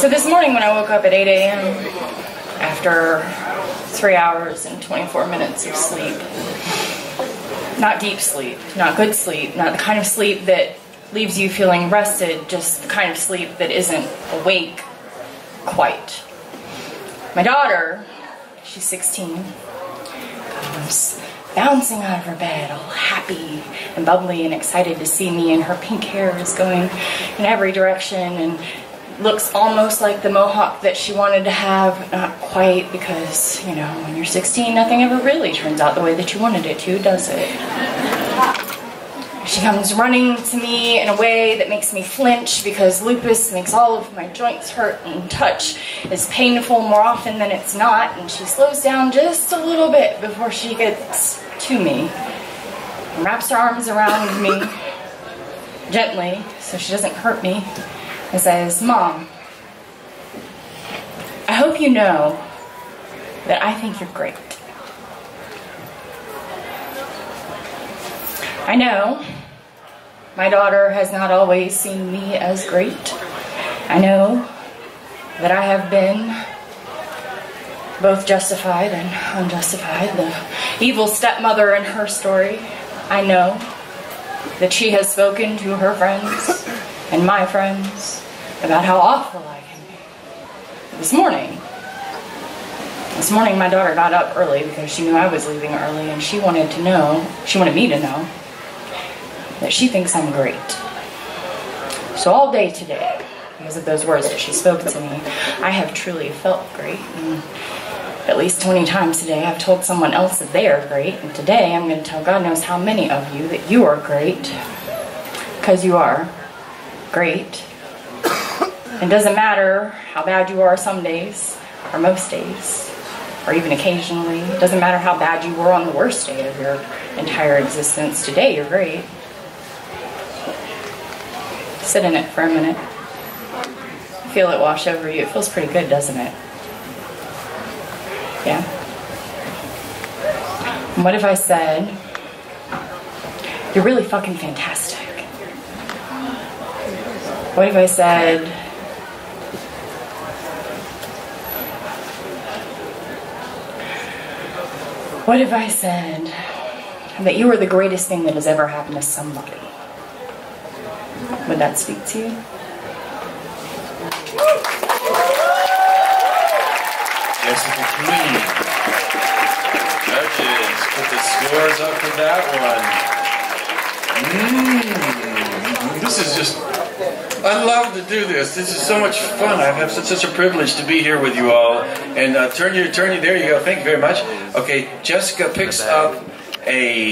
So this morning when I woke up at 8 a.m. after three hours and 24 minutes of sleep, not deep sleep, not good sleep, not the kind of sleep that leaves you feeling rested, just the kind of sleep that isn't awake quite. My daughter, she's 16, comes bouncing out of her bed, all happy and bubbly and excited to see me, and her pink hair is going in every direction and looks almost like the mohawk that she wanted to have. Not quite, because, you know, when you're 16, nothing ever really turns out the way that you wanted it to, does it? She comes running to me in a way that makes me flinch because lupus makes all of my joints hurt and touch is painful more often than it's not. And she slows down just a little bit before she gets to me and wraps her arms around me gently so she doesn't hurt me and says, Mom, I hope you know that I think you're great. I know my daughter has not always seen me as great. I know that I have been both justified and unjustified, the evil stepmother in her story. I know that she has spoken to her friends and my friends about how awful I can be. This morning, this morning my daughter got up early because she knew I was leaving early and she wanted to know, she wanted me to know that she thinks I'm great. So all day today, because of those words that she spoke to me, I have truly felt great. And at least 20 times today, I've told someone else that they are great. And today, I'm going to tell God knows how many of you that you are great. Because you are great. It doesn't matter how bad you are some days, or most days, or even occasionally. It doesn't matter how bad you were on the worst day of your entire existence. Today, you're great. Sit in it for a minute. Feel it wash over you. It feels pretty good, doesn't it? Yeah. And what if I said, You're really fucking fantastic? What if I said, What if I said that you are the greatest thing that has ever happened to somebody? Would that speak to you? Jessica Queen. Judges, put the scores up for that one. Mm, this is just, I love to do this. This is so much fun. I have such, such a privilege to be here with you all. And uh, turn you, turn you, there you go. Thank you very much. Okay, Jessica picks up a